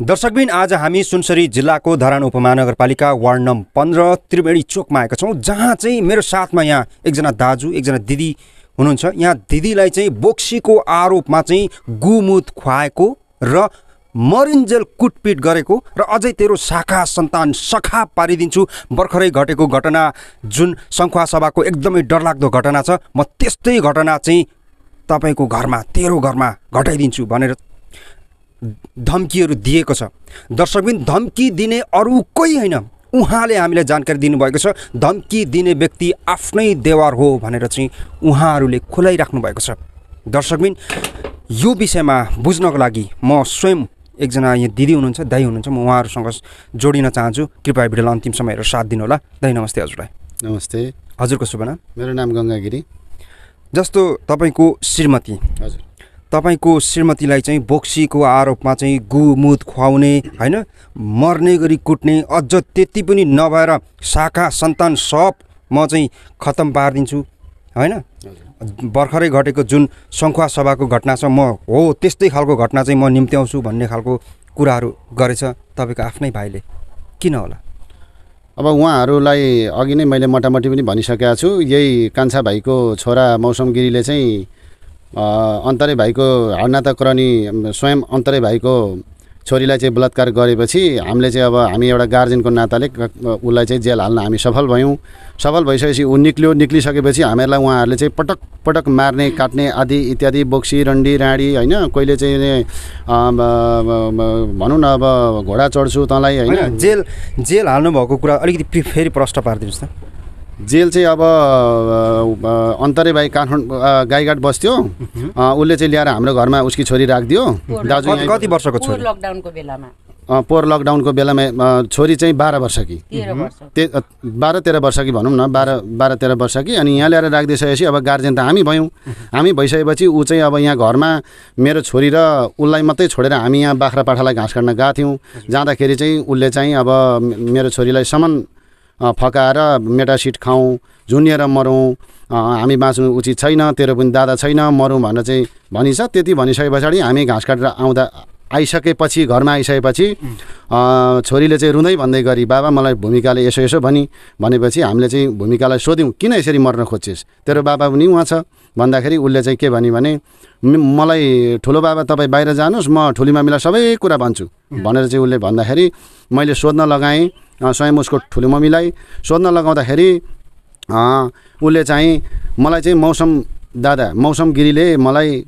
दर्शकबिन आज हामी सुनसरी जिल्लाको धरान उपमहानगरपालिका वार्ड नम्बर पन्ध्र त्रिवेणी चोकमा आएका छौँ जहाँ चाहिँ मेरो साथमा यहाँ एकजना दाजु एकजना दिदी हुनुहुन्छ। यहाँ दिदीलाई चाहिँ बोक्सीको आरोपमा चाहिँ गुमुत खुवाएको र मरिन्जेल कुटपिट गरेको र अझै तेरो शाखा सन्तान सखा पारिदिन्छु भर्खरै घटेको घटना जुन सभाको एकदमै डरलाग्दो घटना छ म त्यस्तै घटना चाहिँ तपाईँको घरमा तेरो घरमा घटाइदिन्छु भनेर धम्कीहरू दिएको छ। दर्शकबिन धम्की दिने अरू कोही होइन। उहाँले हामीलाई जानकारी दिनुभएको छ धम्की दिने व्यक्ति आफ्नै देवार हो भनेर चाहिँ उहाँहरूले खुलाइराख्नु भएको छ। दर्शकबिन यो विषयमा बुझ्नको लागि म स्वयं एकजना यहाँ दिदी हुनुहुन्छ दाई हुनुहुन्छ म उहाँहरूसँग जोडिन चाहन्छु। कृपया भिडियोलाई अन्तिमसम्म हेरेर साथ दिनुहोला। दाई नमस्ते हजुरलाई। नमस्ते। हजुरको शुभ नाम? मेरो नाम गङ्गागिरी। जस्तो तपाईँको श्रीमती। हजुर। तपाईँको श्रीमतीलाई चाहिँ बोक्सीको आरोपमा चाहिँ गुमुत खुवाउने होइन? मर्ने गरी कुट्ने अझ त्यति पनि नभएर शाखा सन्तान सब म चाहिँ खतम पारिदिन्छु होइन? भर्खरै घटेको जुन सङ्खुवा सभाको घटना छ म हो त्यस्तै खालको घटना चाहिँ म निम्त्याउँछु भन्ने खालको कुराहरू गरेछ तपाईँको आफ्नै भाइले। किन होला? अब उहाँहरूलाई अघि नै मैले मोटामोटी पनि भनिसकेको छु यही कान्छा भाइको छोरा मौसम गिरीले चाहिँ अन्तरे भाइको हाडनाता क्रनी स्वयं अन्तरे भाइको छोरीलाई चाहिँ बलात्कार गरेपछि हामीले चाहिँ अब हामी एउटा गार्जेनको नाताले उसलाई चाहिँ जेल हाल्न हामी सफल भयौँ। सफल भइसकेपछि ऊ निक्ल्यो निक्लिसकेपछि हामीहरूलाई उहाँहरूले चाहिँ पटक पटक मार्ने काट्ने आदि इत्यादि बोक्सी रन्डी राँडी होइन कहिले चाहिँ भनौँ न अब घोडा चढ्छु तँलाई होइन। जेल जेल हाल्नुभएको कुरा अलिकति फेरि प्रश्न पारिदिनुहोस् त। जेल चाहिँ अब अन्तरे भाइ काठमाडौँ गाईघाट बस्थ्यो। उसले चाहिँ ल्याएर हाम्रो घरमा उसकी छोरी राखिदियो। दाजु कति वर्षको छोरी? लकडाउनको बेलामा। अ, पोहोर लकडाउनको बेलामा छोरी चाहिँ बाह्र वर्ष। कि बाह्र तेह्र वर्ष कि भनौँ न बाह्र बाह्र तेह्र वर्ष कि अनि यहाँ ल्याएर राखिदिइसकेपछि अब गार्जेन त हामी भयौँ। हामी भइसकेपछि ऊ चाहिँ अब यहाँ घरमा मेरो छोरी र उसलाई मात्रै छोडेर हामी यहाँ बाख्रा पाठालाई घाँस काट्न गएको थियौँ। जाँदाखेरि चाहिँ उसले चाहिँ अब मेरो छोरीलाई सामान फकाएर मेटासिट खाउँ झुन्डिएर मरौँ। हामी बाँच्नु उचित छैन तेरो पनि दादा छैन मरौँ भनेर चाहिँ भनिन्छ। त्यति भनिसके पछाडि हामी घाँस काटेर आउँदा आइसकेपछि घरमा आइसकेपछि छोरीले चाहिँ रुँदै भन्दै गरी बाबा मलाई भूमिकाले यसो यसो भनी। भनेपछि हामीले चाहिँ भूमिकालाई सोध्यौँ किन यसरी मर्न खोज्छिस्? तेरो बाबा पनि उहाँ छ। भन्दाखेरि उसले चाहिँ के भने भने "म- मलाई ठुलो बाबा तपाईँ बाहिर जानुहोस् म ठुली मम्मीलाई सबै कुरा भन्छु। भनेर चाहिँ उसले भन्दाखेरि मैले सोध्न लगाएँ स्वयं उसको ठुलो मम्मीलाई सोध्न लगाउँदाखेरि उसले चाहिँ मलाई चाहिँ मौसम दादा मौसम गिरीले मलाई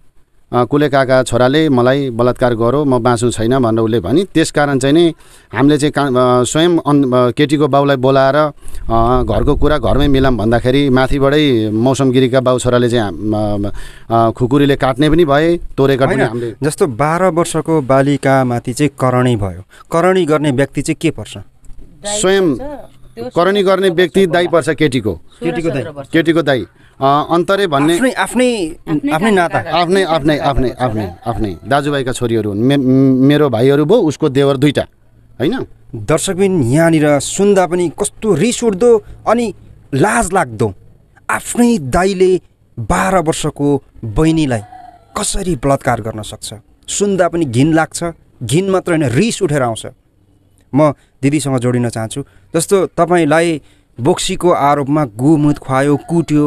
कुले काका छोराले मलाई बलात्कार गरो म बाँच्नु छैन भनेर उसले भनी। त्यस कारण चाहिँ नि हामीले चाहिँ का स्वयं अन केटीको बाउलाई बोलाएर घरको कुरा घरमै मिलाम भन्दाखेरि माथिबाटै मौसम गिरीका बाउ छोराले चाहिँ खुकुरीले काट्ने पनि भए तोरेका पनि हामीले जस्तो बाह्र वर्षको बालिकामाथि चाहिँ करणी भयो। करणी गर्ने व्यक्ति चाहिँ के पर्छ? स्वयं करणी गर्ने व्यक्ति दाई। पर्छ केटीको। केटीको वर्ष। केटीको दाई। अ, अन्तरे भन्ने आफ्नै आफ्नै नाता। आफ्नै आफ्नै आफ्नै आफ्नै आफ्नै दाजुभाइका छोरीहरू हुन्। मे मेरो भाइहरू भयो उसको देवर दुईवटा होइन? दर्शकबिन यहाँनिर सुन्दा पनि कस्तो रिस उठ्दो अनि लाज लाग्दो। आफ्नै दाइले बाह्र वर्षको बहिनीलाई कसरी बलात्कार गर्न सक्छ? सुन्दा पनि घिन लाग्छ। घिन मात्र होइन रिस उठेर आउँछ। म दिदीसँग जोडिन चाहन्छु। जस्तो तपाईँलाई बोक्सीको आरोपमा गुमुत खुवायो कुट्यो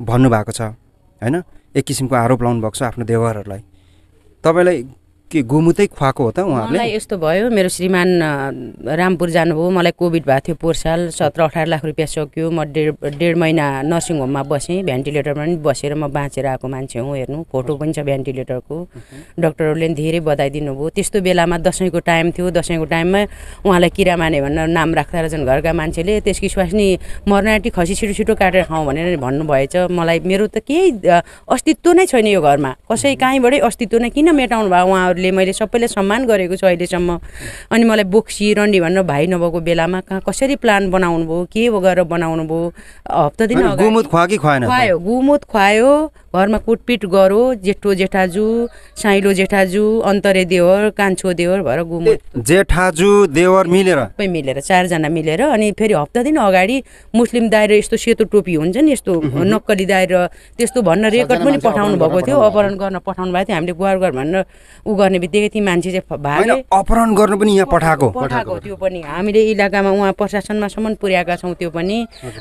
भन्नुभएको छ होइन? एक किसिमको आरोप लाउनु भएको छ आफ्नो देवरहरूलाई तपाईँलाई के गुमुतै खुवाएको हो त उहाँहरूले? मलाई यस्तो भयो मेरो श्रीमान रामपुर जानुभयो। मलाई कोभिड भएको थियो पोहोर साल सत्र अठार लाख रुपियाँ सक्यो। म डेढ डेढ महिना नर्सिङ होममा बसेँ भेन्टिलेटरमा पनि बसेर म बाँचेर आएको मान्छे हुँ हेर्नु। फोटो पनि छ भेन्टिलेटरको। डक्टरहरूले पनि धेरै बधाई दिनुभयो त्यस्तो बेलामा दसैँको टाइम थियो। दसैँको टाइममा उहाँलाई किरा माने भनेर नाम राख्दा रहेछन् घरका मान्छेले। त्यसकी स्वास्नी मर्न आँटी खसी छिटो छिटो काटेर खाउँ भनेर भन्नुभएछ। मलाई मेरो त केही अस्तित्व नै छैन यो घरमा। कसै कहीँबाटै अस्तित्व नै किन मेटाउनु भयो उहाँहरूले मैले सबैले सम्मान गरेको छु अहिलेसम्म अनि मलाई बोक्सी रन्डी भनेर भाइ नभएको बेलामा कहाँ कसरी प्लान बनाउनु भयो के गरेर बनाउनु भयो हप्ता दिन गुमुत? खुवायो गुमुत खुवायो घरमा कुटपिट गरो जेठो जेठाजु साइलो जेठाजु अन्तरे देवर कान्छो देवर भएर गुमो जेठाजु देवर मिलेर? सबै मिलेर चारजना मिलेर अनि फेरि हप्ता दिन अगाडि मुस्लिम दाएर यस्तो सेतो टोपी हुन्छ नि यस्तो नक्कली दाएर त्यस्तो भन्न रेकर्ड पनि पठाउनु भएको थियो। अपहरण गर्न पठाउनु भएको थियो। हामीले गुहार गर भनेर ऊ गर्ने बित्तिकै ती मान्छे चाहिँ भागे। अपहरण गर्नु पनि यहाँ पठाएको। पठाएको त्यो पनि। हामीले इलाकामा उहाँ प्रशासनमासम्म पुर्याएका छौँ त्यो पनि।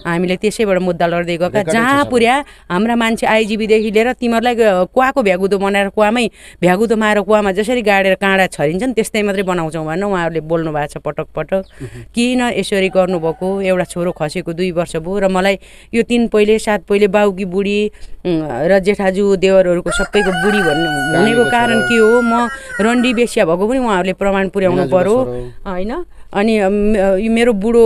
हामीले त्यसैबाट मुद्दा लड्दै गएका। जहाँ। पुर्या हाम्रा मान्छे आइजिबीदेखि लिएर तिमीहरूलाई कुवाको भ्यागुदो बनाएर कुवामै भ्यागुदो मारेर कुवामा जसरी गाडेर काँडा छरिन्छन् त्यस्तै मात्रै बनाउँछौँ भनेर उहाँहरूले बोल्नु भएको छ पटक पटक। किन यसरी गर्नुभएको? एउटा छोरो खसेको दुई वर्ष भयो र मलाई यो तिन पहिले सात पहिले बाउकी बुढी र जेठाजु देवरहरूको सबैको बुढी भन्नु भनेको कारण। के हो? म रन्डी बेसिया भएको पनि उहाँहरूले प्रमाण पुर्याउनु पर्यो। होइन? अनि यो मेरो बुढो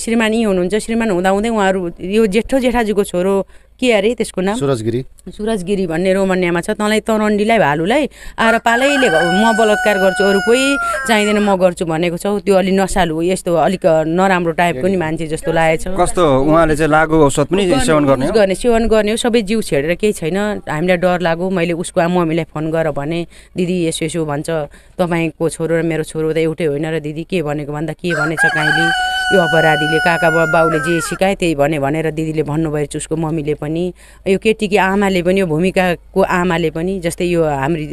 श्रीमान यहीँ हुनुहुन्छ। श्रीमान हुँदाहुँदै उहाँहरू यो जेठो जेठाजुको छोरो के अरे त्यसको नाम? सुरजगिरी। सुरज गिरी भन्ने रोमन्यामा छ। तँलाई त रन्डीलाई भालुलाई आएर पालैले म बलात्कार गर्छु अरू कोही चाहिँदैन म गर्छु भनेको छौ। त्यो अलिक नसालु यस्तो अलिक नराम्रो टाइपको नि मान्छे जस्तो लागेको छ। कस्तो उहाँले चाहिँ लागु औषध पनि सेवन गर्ने हो? गर्ने सेवन गर्ने हो। सबै जिउ छेडेर केही छैन। हामीलाई डर लाग्यो मैले उसको मम्मीलाई फोन गर भने दिदी यसो यसो भन्छ। तपाईँको छोरो र मेरो छोरो त एउटै होइन र दिदी के भनेको भन्दा के भनेछ काहीँले? यो अपराधीले काका बाउले जे सिकाए त्यही भने भनेर दिदीले भन्नुभएको छ उसको मम्मीले पनि। यो केटीकी आमाले पनि यो भूमिकाको आमाले पनि जस्तै यो हाम्री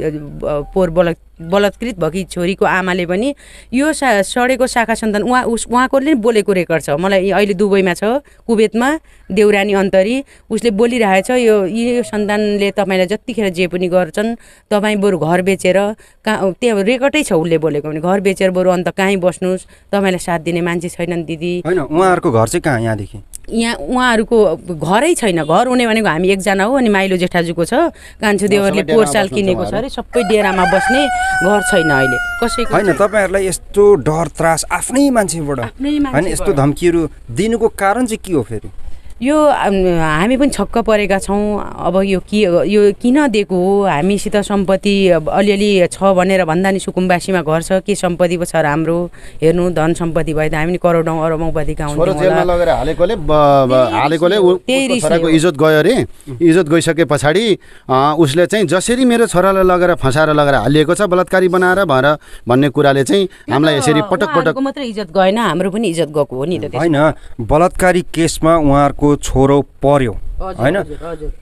पोहोर बलत बलात्कृत भएकी छोरीको आमाले पनि यो सा सडेको शाखा सन्तान उहाँ उस उहाँकोले बोलेको रेकर्ड छ। मलाई अहिले दुबईमा छ कुवेतमा देउरानी अन्तरी उसले बोलिरहेछ यो यो सन्तानले तपाईँलाई जतिखेर जे पनि गर्छन् तपाईँ बरु घर बेचेर कहाँ त्यहाँ रेकर्डै छ उसले बोलेको भने घर बेचेर बरु अन्त कहीँ बस्नुहोस् तपाईँलाई साथ दिने मान्छे छैनन् दिदी। होइन उहाँहरूको घर चाहिँ कहाँ यहाँदेखि? यहाँ उहाँहरूको घरै छैन घर हुने भनेको हामी एकजना हो अनि माइलो जेठाजुको छ कान्छो देवरले पोहोर साल किनेको छ। अरे सबै डेरामा बस्ने घर छैन अहिले कसैको होइन। तपाईँहरूलाई यस्तो डर त्रास आफ्नै मान्छेबाट होइन। यस्तो धम्कीहरू दिनुको कारण चाहिँ के हो फेरि यो हामी पनि छक्क परेका छौँ। अब यो के यो किन दिएको हो? हामीसित सम्पत्ति अलिअलि छ भनेर भन्दा नि सुकुम्बासीमा घर छ के सम्पत्ति पो छ राम्रो? हेर्नु धन सम्पत्ति भए त हामी नि करोडौँ अरबौँपतिका छोरो हुन्थ्यौँ जेलमा होला। लगेर हालेकोले ब- ब- हालेकोले उ- त्यही उसको रिसले छोराको हो। इज्जत गयो अरे। इज्जत गइसके पछाडि उसले चाहिँ जसरी मेरो छोरालाई लगेर फसाएर लगेर हालिएको छ बलात्कारी बनाएर भएर भन्ने कुराले चाहिँ हामीलाई यसरी पटक पटक मात्रै इज्जत गएन हाम्रो पनि इज्जत गएको हो नि त। होइन। बलात्कारी केसमा उहाँहरूको छोरो पर्यो। होइन।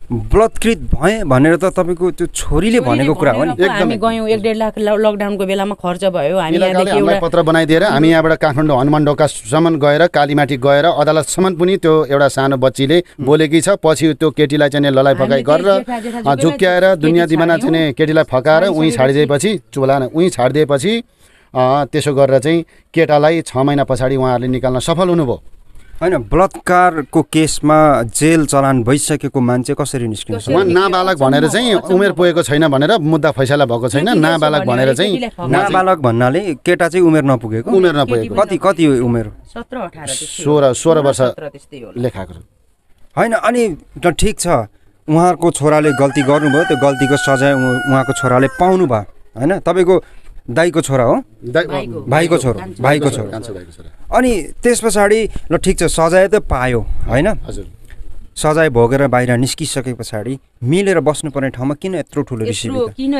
बलात्कृत भए भनेर त तपाईँको त्यो छोरीले भनेको कुरा हो नि। हामी गयौँ एक डेढ लाख लकडाउनको बेलामा खर्च भयो। हामी एउटा पत्र बनाइदिएर हामी यहाँबाट काठमाडौँ हनुमान ढोकासम्म गएर कालीमाटी गएर अदालतसम्म पनि त्यो एउटा सानो बच्चीले बोलेकी छ। पछि त्यो केटीलाई चाहिँ ललाइ फकाइ गरेर झुक्क्याएर दुनियाँ दिमाना चाहिँ केटीलाई फकाएर उहीँ छाडिदिएपछि चुला उहीँ छाडिदिएपछि त्यसो गरेर चाहिँ केटालाई छ महिना पछाडि उहाँहरूले निकाल्न सफल हुनुभयो। होइन बलात्कारको केसमा जेल चलान भइसकेको मान्छे कसरी निस्किन्छ? नाबालक भनेर चाहिँ उमेर। पुगेको छैन भनेर मुद्दा फैसला भएको छैन। नाबालक भनेर चाहिँ। नाबालक भन्नाले केटा चाहिँ उमेर नपुगेको? उमेर नपुगेको। कति कति उमेर? सोह्र हो। सोह्र वर्ष सत्र त्यस्तै होला। लेखाएको छ होइन अनि ठिक छ। उहाँहरूको छोराले गल्ती गर्नुभयो त्यो गल्तीको सजाय उहाँको छोराले पाउनु भयो होइन तपाईँको दाईको छोरा हो। भाइको। छोरो भाइको छोरो। अनि त्यस पछाडि ल ठिक छ सजाय त पायो होइन? हजुर। सजाय भोगेर बाहिर निस्किसके पछाडि मिलेर बस्नुपर्ने ठाउँमा किन यत्रो ठुलो रिसिभी किन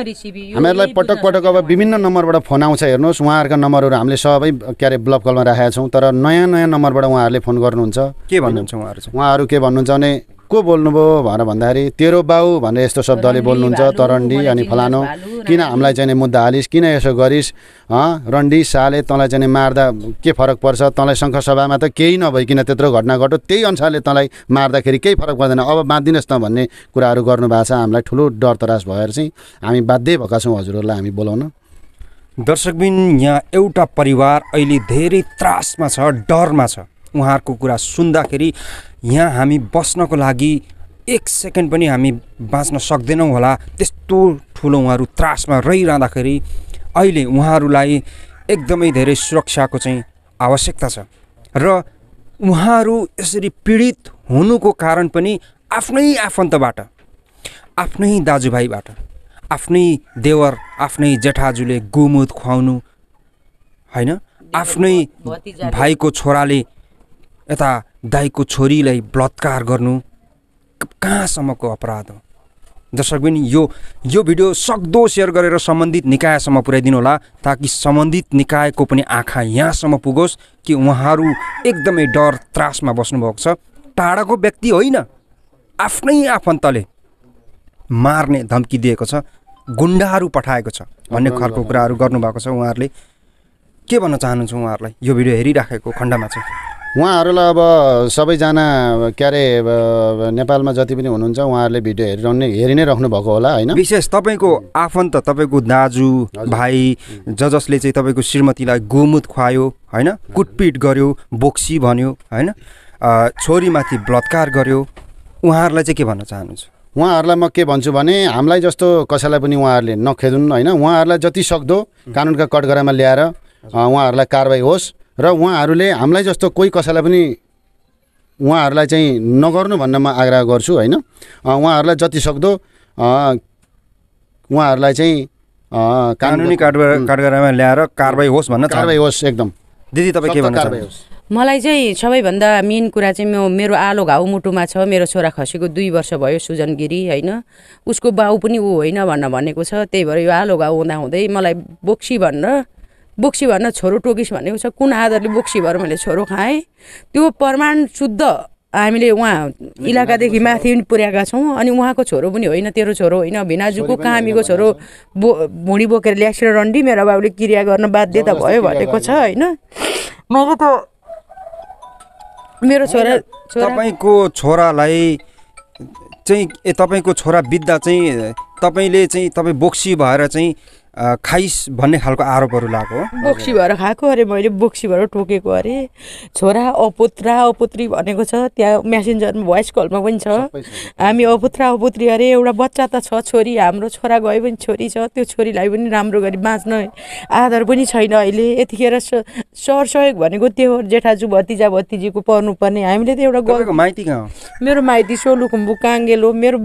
हामीहरूलाई पटक पटक अब विभिन्न नम्बरबाट फोन आउँछ हेर्नुहोस् उहाँहरूका नम्बरहरू हामीले सबै के अरे ब्लक कलमा राखेका छौँ तर नयाँ नयाँ नम्बरबाट उहाँहरूले फोन गर्नुहुन्छ। के भन्नुहुन्छ उहाँहरू चाहिँ? उहाँहरू के भन्नुहुन्छ भने को बोल्नुभयो भनेर भन्दाखेरि तेरो बाउ भनेर यस्तो शब्दले बोल्नुहुन्छ तरन्डी अनि फलानो। किन। हामीलाई चाहिँ नि मुद्दा हालिस्? किन यसो गरिस्? हँ? रन्डी साले तँलाई चाहिँ नि मार्दा के फरक पर्छ? तँलाई शङ्ख सभामा त केही नभइकन त्यत्रो घटना घट्यो। त्यही अनुसारले तँलाई मार्दाखेरि केही फरक पर्दैन। अब बाँधिदिनुहोस् न भन्ने कुराहरू गर्नुभएको छ। हामीलाई ठुलो डर तरास भएर चाहिँ हामी बाध्य भएका छौँ हजुरहरूलाई हामी बोलाउन। दर्शकबिन यहाँ एउटा परिवार अहिले धेरै त्रासमा छ डरमा छ। उहाँहरूको कुरा सुन्दाखेरि यहाँ हामी बस्नको लागि एक सेकेन्ड पनि हामी बाँच्न सक्दैनौँ होला त्यस्तो ठुलो उहाँहरू त्रासमा रहिरहँदाखेरि अहिले उहाँहरूलाई एकदमै धेरै सुरक्षाको चाहिँ आवश्यकता छ र उहाँहरू यसरी पीडित हुनुको कारण पनि आफ्नै आफन्तबाट आफ्नै दाजुभाइबाट आफ्नै देवर आफ्नै जेठाजुले गोमुद खुवाउनु होइन आफ्नै। भाइको छोराले यता दाईको छोरीलाई बलात्कार गर्नु कहाँसम्मको अपराध हो? दर्शकबिन यो यो भिडियो सक्दो सेयर गरेर सम्बन्धित निकायसम्म पुर्याइदिनु होला ताकि सम्बन्धित निकायको पनि आँखा यहाँसम्म पुगोस् कि उहाँहरू एकदमै डर त्रासमा बस्नुभएको छ। टाढाको व्यक्ति होइन आफ्नै आफन्तले मार्ने धम्की दिएको छ गुन्डाहरू पठाएको छ भन्ने खालको कुराहरू गर्नुभएको छ उहाँहरूले। के भन्न चाहनुहुन्छ उहाँहरूलाई? यो भिडियो हेरिराखेको खण्डमा चाहिँ। उहाँहरूलाई अब सबैजना के अरे नेपालमा जति पनि हुनुहुन्छ उहाँहरूले भिडियो हेरिरहने हेरि नै राख्नु भएको होला होइन? विशेष तपाईँको आफन्त तपाईँको दाजु भाइ ज जसले चाहिँ तपाईँको श्रीमतीलाई गोमुत खुवायो होइन? कुटपिट गर्यो बोक्सी भन्यो होइन? छोरीमाथि बलात्कार गर्यो। उहाँहरूलाई चाहिँ के भन्न चाहनुहुन्छ? उहाँहरूलाई म के भन्छु भने हामीलाई जस्तो कसैलाई पनि उहाँहरूले नखेदुन् होइन? उहाँहरूलाई जति सक्दो कानुनका कटघरामा ल्याएर उहाँहरूलाई कारवाही होस्। र उहाँहरूले हामीलाई जस्तो कोही कसैलाई पनि उहाँहरूलाई चाहिँ नगर्नु भन्न म आग्रह गर्छु होइन? अ, उहाँहरूलाई जति सक्दो अ, उहाँहरूलाई चाहिँ अ, कानुनी काठगडा काठगडामा ल्याएर कारवाही होस् भन्न कारवाही होस् एकदम। दिदी तपाईँ के भन्न कारवाही चाहनुहुन्छ? होस्। मलाई चाहिँ सबैभन्दा मेन कुरा चाहिँ म मेरो आलो घाउ मुटुमा छ। मेरो छोरा खसेको दुई वर्ष भयो सुजन गिरी होइन? उसको बाउ पनि ऊ होइन भन्न भनेको छ। त्यही भएर यो आलो घाउ हुँदाहुँदै मलाई बोक्सी भनेर बोक्सी भन्न छोरो टोकिस भनेको छ कुन आधारले बोक्सी भएर मैले छोरो खाएँ? त्यो प्रमाण शुद्ध हामीले उहाँ इलाकादेखि माथि पनि पुर्याएका छौँ अनि उहाँको छोरो पनि होइन तेरो छोरो होइन भिनाजुको कामीको छोरो बो भुँडी बोकेर ल्याक्सेर रन्डी मेरो बाबुले क्रिया गर्न बाध्यता भयो भनेको छ होइन? मैले त मेरो छोरा छोरा तपाईँको छोरालाई चाहिँ ए तपाईँको छोरा बित्दा चाहिँ तपाईँले चाहिँ तपाईँ बोक्सी भएर चाहिँ खाइस भन्ने खालको आरोपहरू लागेको हो बोक्सी भएर खाएको अरे मैले बोक्सी भएर ठोकेको अरे। छोरा अपुत्रा अपुत्री भनेको छ त्यहाँ मेसेन्जरमा भोइस कलमा पनि छ। हामी अपुत्रा अपुत्री अरे एउटा बच्चा त छ छोरी। हाम्रो छोरा गयो पनि छोरी छ त्यो छोरीलाई पनि राम्रो गरी बाँच्न आधार पनि छैन अहिले। यतिखेर सरसहयोग भनेको त्यो हो जेठाजु भतिजा भतिजीको पर्नुपर्ने। हामीले त एउटा माइती कहाँ हो? मेरो माइती सोलुखुम्बु काङ्गेल। हो मेरो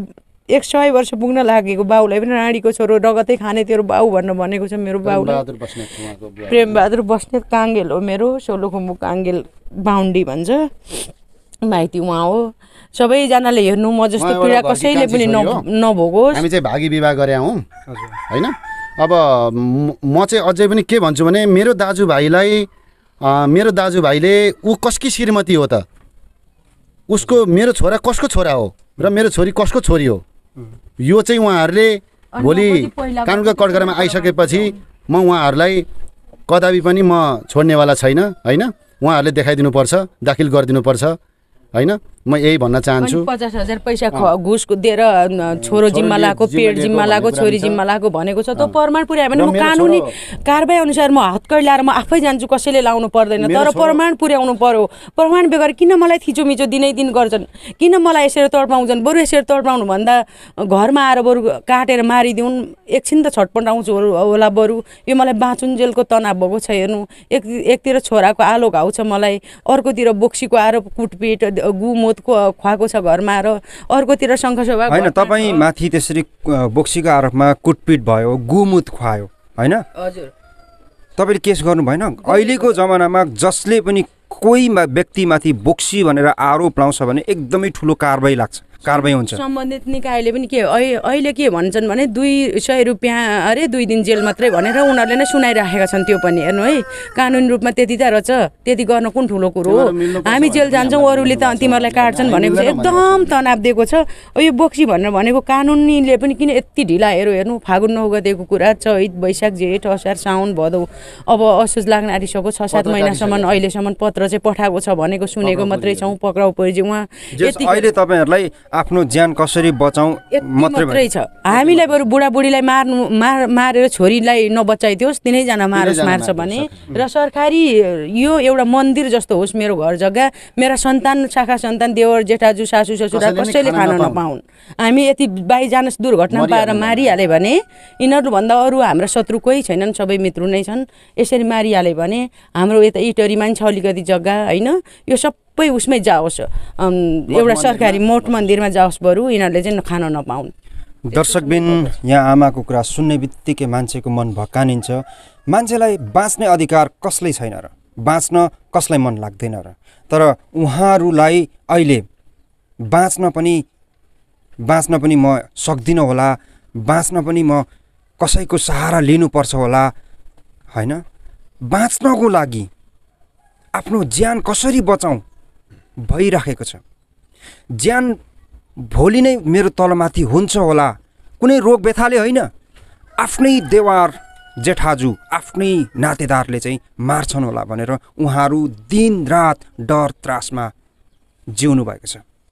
एक सय वर्ष पुग्न लागेको बाउलाई पनि राणीको छोरो रगतै खाने तेरो बाउ भनेर भनेको छ मेरो बाउले। बहादुर बस्नेत उहाँको बुवा। प्रेमबहादुर बस्नेत काङ्गेल हो मेरो सोलुखुम्बु काङ्गेल बाहुन्डी भन्छ। माइती उहाँ हो। सबैजनाले हेर्नु म जस्तो पीडा कसैले पनि। नभोगोस्। हामी चाहिँ भागी विवाह गरे हौँ। होइन? अब म चाहिँ अझै पनि के भन्छु भने मेरो दाजुभाइलाई अ, मेरो दाजुभाइले ऊ कसकी श्रीमती हो त? उसको मेरो छोरा कसको छोरा हो? र मेरो छोरी कसको छोरी हो? यो चाहिँ उहाँहरूले भोलि कानुनका कटघरामा आइसकेपछि म उहाँहरूलाई कदापि पनि म छोड्नेवाला छैन होइन? उहाँहरूले देखाइदिनुपर्छ दाखिल गरिदिनुपर्छ होइन? म यही भन्न चाहन्छु। पचास हजार पैसा घुस दिएर छोरो जिम्मा लाएको जिम्मा पेट जिम्मा लाएको भन्ने छोरी जिम्मा लाएको भनेको छ। त्यो। प्रमाण पुर्यायो भने म कानुनी कारवाही अनुसार म हतकडी ल्याएर म आफै जान्छु कसैले लाउनु पर्दैन। तर प्रमाण पुर्याउनु पर्यो। प्रमाण बेगर किन मलाई थिचोमिचो दिनै दिन गर्छन्? किन मलाई यसरी तडपाउँछन्? बरु यसरी तडपाउनु भन्दा घरमा आएर बरु काटेर मारिदिउन्। एकछिन त छटपट आउँछु होला बरु। यो मलाई बाँचुन्जेलको तनाव भएको छ हेर्नु। एक एकतिर छोराको आलो घाउ छ मलाई। अर्कोतिर बोक्सीको आरोप कुटपिट गुमोत खुवाएको छ घरमा आएर अर्कोतिर सङ्घसभा होइन तपाईँ। माथि त्यसरी बोक्सीको आरोपमा कुटपिट भयो गुमुत खुवायो होइन? हजुर। तपाईँले केस गर्नु भएन? अहिलेको जमानामा जसले पनि कोही व्यक्तिमाथि बोक्सी भनेर आरोप लाउँछ भने एकदमै ठुलो कारवाही लाग्छ। कारवाही हुन्छ। सम्बन्धित निकायले पनि के अहिले के भन्छन् भने दुई सय रुपियाँ अरे दुई दिन जेल मात्रै भनेर उनीहरूले नै सुनाइराखेका छन् त्यो पनि हेर्नु है। कानुनी रूपमा त्यति त रहेछ त्यति गर्न कुन ठुलो कुरो हो? हामी जेल जान्छौँ अरूले त। तिमीहरूलाई काट्छन् हामी भनेको चाहिँ मिल्दैन एकदम तनाव दिएको छ। यो बोक्सी भनेर भनेको कानुनीले पनि किन यति ढिला हेरो? हेर्नु फागुन नौ गतेको कुरा चैत वैशाख जेठ असार साउन भदौ। अब असोज लाग्न आँटिसक्यो छ सात महिनासम्म। अहिलेसम्म पत्र चाहिँ पठाएको छ भनेको सुनेको मात्रै छौँ पक्राउ परिजे उहाँ अहिले तपाईँहरूलाई आफ्नो ज्यान कसरी बचाउँ मात्रै। छ हामीलाई बरु बुढाबुढीलाई मार्नु मार मारेर छोरीलाई नबचाइदियोस् तिनैजना मारोस् मार्छ भने र सरकारी यो एउटा मन्दिर जस्तो होस् मेरो घर जग्गा मेरा सन्तान शाखा सन्तान देवर जेठाजु सासु ससुरा कसैले खान नपाउन्। हामी यति बाइजानस दुर्घटना पाएर। मारिहाल्यो भने यिनीहरूभन्दा अरू हाम्रा शत्रु कोही छैनन् सबै मित्रु नै छन् यसरी मारिहाल्यो भने हाम्रो यता इटरीमा पनि छ अलिकति जग्गा होइन यो सबै उसमै जाओस्। एउटा सरकारी मोठ मन्दिरमा जाओस् बरु यिनीहरूले चाहिँ खान नपाउन्। दर्शकबिन यहाँ आमाको कुरा सुन्ने बित्तिकै मान्छेको मन भक्कानिन्छ मान्छेलाई बाँच्ने अधिकार कसले छैन र। बाँच्न कसलाई मन लाग्दैन र। तर उहाँहरूलाई अहिले बाँच्न पनि बाँच्न पनि म सक्दिनँ होला। बाँच्न पनि म कसैको सहारा लिनुपर्छ होला। होइन? बाँच्नको लागि आफ्नो ज्यान कसरी बचाउँ? भइराखेको छ। ज्यान भोलि नै मेरो तलमाथि हुन्छ होला। कुनै रोग व्यथाले होइन। आफ्नै देवार जेठाजु आफ्नै नातेदारले चाहिँ मार्छन् होला भनेर उहाँहरू दिनरात डर त्रासमा जिउनु भएको छ।